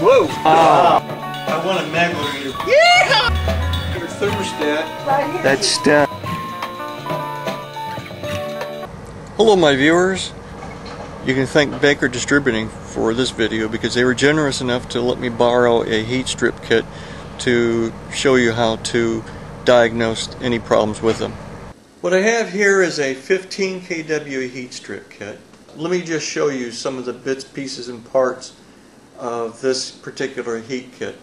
Whoa! I want a magleater. Yeah! Your thermostat. That's done. Hello my viewers. You can thank Baker Distributing for this video because they were generous enough to let me borrow a heat strip kit to show you how to diagnose any problems with them. What I have here is a 15 kW heat strip kit. Let me just show you some of the bits, pieces, and parts of this particular heat kit.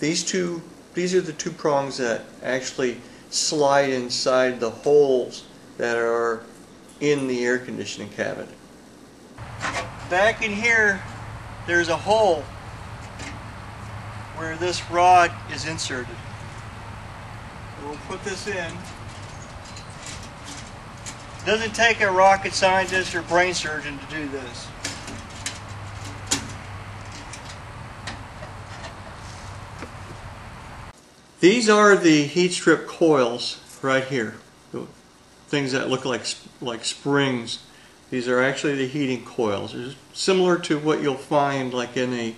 These two, these are the two prongs that actually slide inside the holes that are in the air conditioning cabinet. Back in here, there's a hole where this rod is inserted. We'll put this in. Doesn't take a rocket scientist or brain surgeon to do this. These are the heat strip coils right here. Things that look like like springs. These are actually the heating coils. It's similar to what you'll find like in a,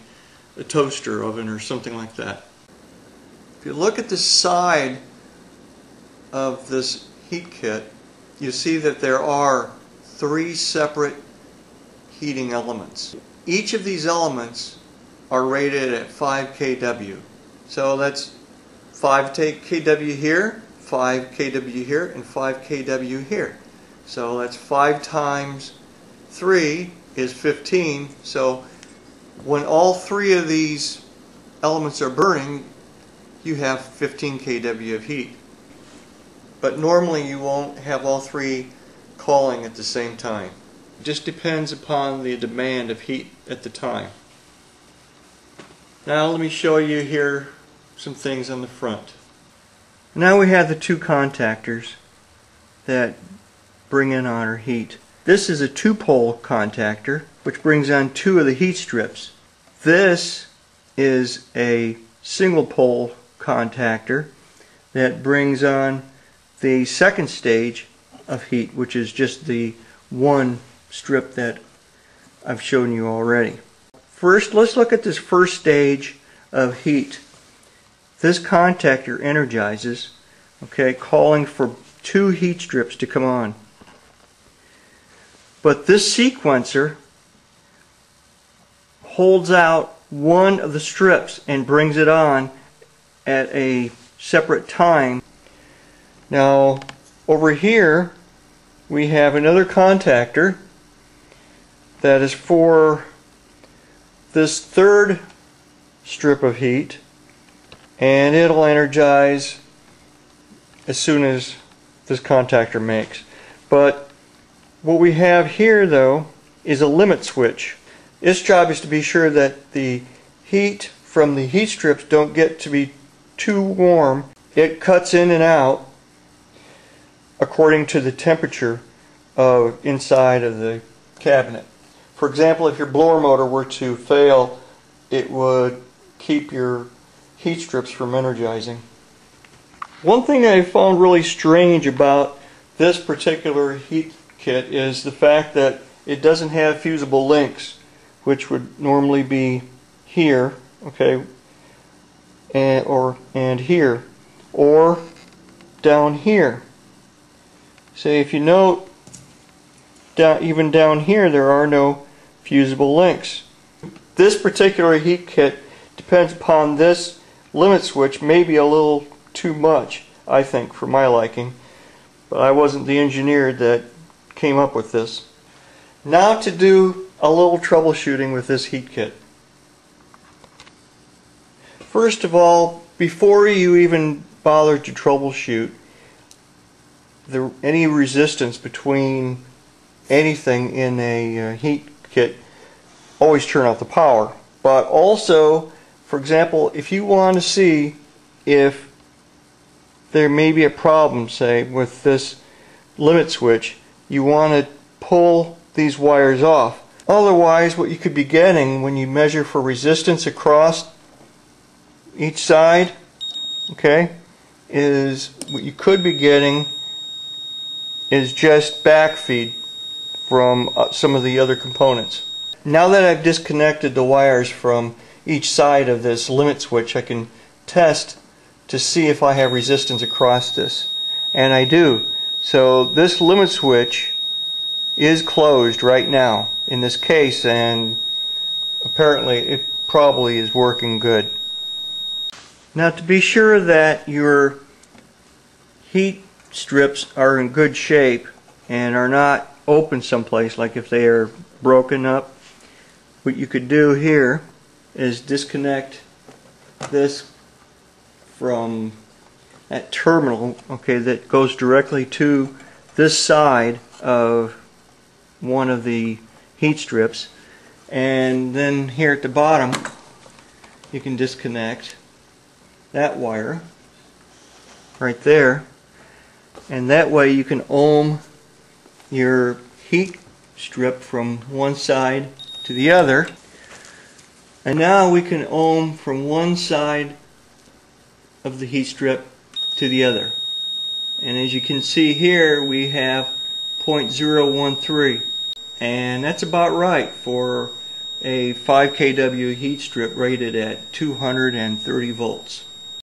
a toaster oven or something like that. If you look at the side of this heat kit, you see that there are three separate heating elements. Each of these elements are rated at 5 kW. So that's 5 kW here, 5 kW here, and 5 kW here. So that's 5 times 3 is 15. So when all three of these elements are burning, you have 15 kW of heat. But normally you won't have all three calling at the same time. It just depends upon the demand of heat at the time. Now let me show you here some things on the front. Now we have the two contactors that bring in on our heat. This is a two-pole contactor which brings on two of the heat strips. This is a single pole contactor that brings on the second stage of heat which is just the one strip that I've shown you already. First let's look at this first stage of heat. This contactor energizes, okay, calling for two heat strips to come on. But this sequencer holds out one of the strips and brings it on at a separate time. Now, over here, we have another contactor that is for this third strip of heat and it'll energize as soon as this contactor makes. But what we have here though is a limit switch. Its job is to be sure that the heat from the heat strips don't get to be too warm. It cuts in and out according to the temperature of inside of the cabinet. For example, if your blower motor were to fail, it would keep your heat strips from energizing. One thing that I found really strange about this particular heat kit is the fact that it doesn't have fusible links which would normally be here okay and or and here or down here say if you note down even down here there are no fusible links this particular heat kit depends upon this limit switch may be a little too much I think for my liking but I wasn't the engineer that came up with this. Now to do a little troubleshooting with this heat kit. First of all, before you even bother to troubleshoot the, any resistance between anything in a uh, heat kit, always turn off the power. But also, for example, if you want to see if there may be a problem, say, with this limit switch, you want to pull these wires off. Otherwise, what you could be getting when you measure for resistance across each side, okay, is what you could be getting is just backfeed from uh, some of the other components. Now that I've disconnected the wires from each side of this limit switch, I can test to see if I have resistance across this. And I do. So this limit switch is closed right now in this case and apparently it probably is working good. Now to be sure that your heat strips are in good shape and are not open someplace like if they are broken up what you could do here is disconnect this from that terminal okay that goes directly to this side of one of the heat strips. And then here at the bottom you can disconnect that wire right there. And that way you can ohm your heat strip from one side to the other and now we can ohm from one side of the heat strip to the other and as you can see here we have 0.013 and that's about right for a 5 kW heat strip rated at 230 volts.